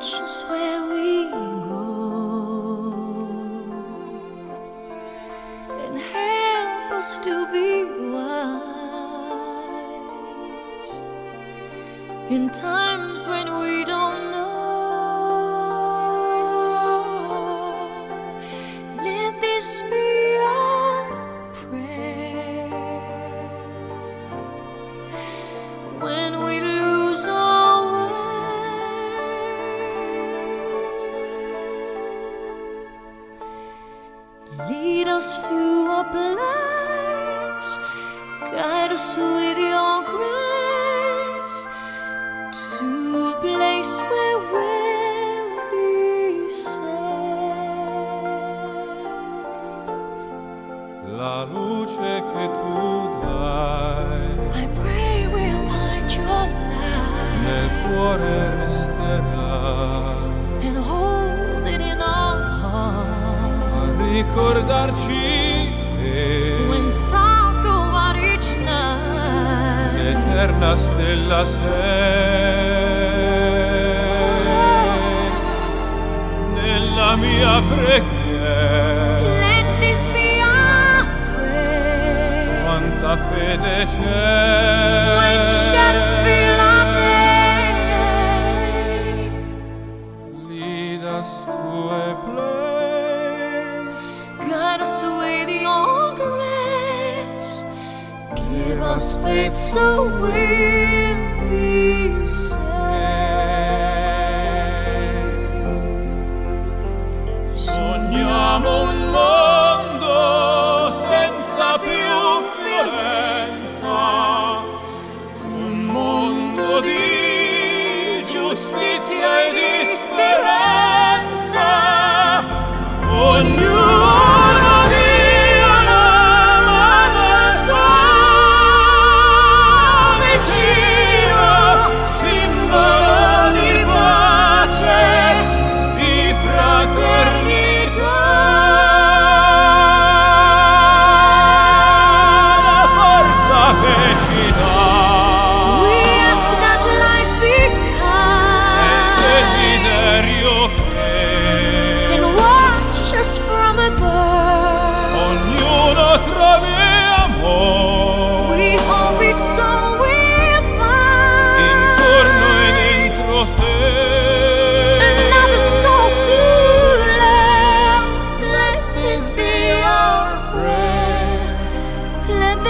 us where we go and help us to be wise in times when we don't know. Let this be us to a place, guide us with your grace to a place where we'll be safe. La luce che tu dai I pray we'll find your light nel cuore resterà ricordarci che When stars go out each night, l'eterna stella sei. Nella mia preghiera. Let this be our prayer. quanta fede When c'è shadows fill our day, lead us Give us faith so we'll be safe.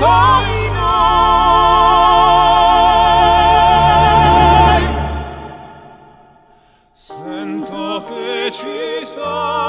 sai sento che ci sei